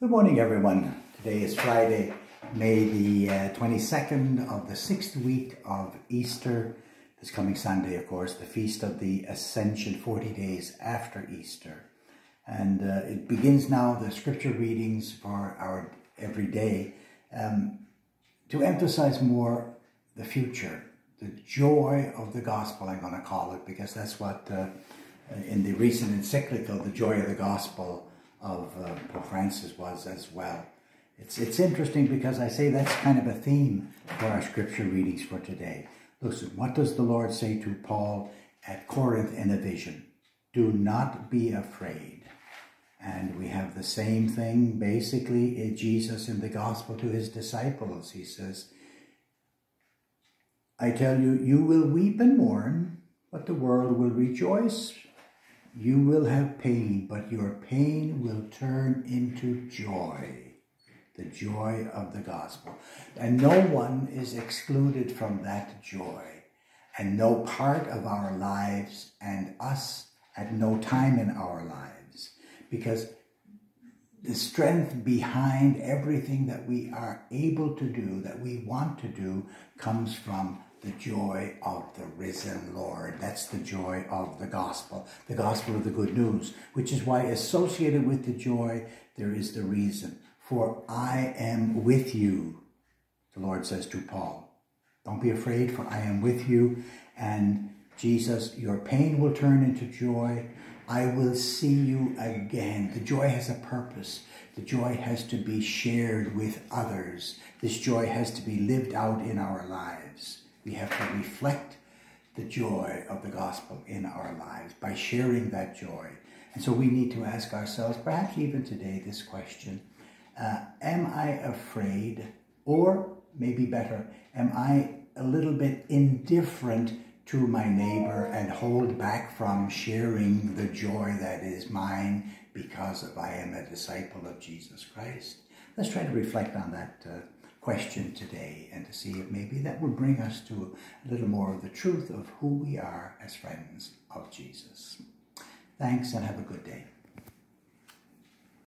Good morning, everyone. Today is Friday, May the uh, 22nd of the sixth week of Easter. This coming Sunday, of course, the feast of the Ascension, 40 days after Easter. And uh, it begins now the scripture readings for our every day um, to emphasize more the future, the joy of the gospel, I'm going to call it, because that's what uh, in the recent encyclical, The Joy of the Gospel, of uh, Pope Francis was as well. It's, it's interesting because I say that's kind of a theme for our scripture readings for today. Listen, what does the Lord say to Paul at Corinth in a vision? Do not be afraid. And we have the same thing basically in Jesus in the gospel to his disciples. He says, I tell you, you will weep and mourn, but the world will rejoice. You will have pain, but your pain will turn into joy. The joy of the gospel. And no one is excluded from that joy. And no part of our lives and us at no time in our lives. Because the strength behind everything that we are able to do, that we want to do, comes from the joy of the risen Lord. That's the joy of the gospel, the gospel of the good news, which is why associated with the joy, there is the reason. For I am with you, the Lord says to Paul. Don't be afraid, for I am with you. And Jesus, your pain will turn into joy. I will see you again. The joy has a purpose. The joy has to be shared with others. This joy has to be lived out in our lives. We have to reflect the joy of the gospel in our lives by sharing that joy. And so we need to ask ourselves, perhaps even today, this question uh, Am I afraid? Or maybe better, am I a little bit indifferent to my neighbor and hold back from sharing the joy that is mine because of I am a disciple of Jesus Christ? Let's try to reflect on that. Uh, question today and to see if maybe that will bring us to a little more of the truth of who we are as friends of Jesus. Thanks and have a good day.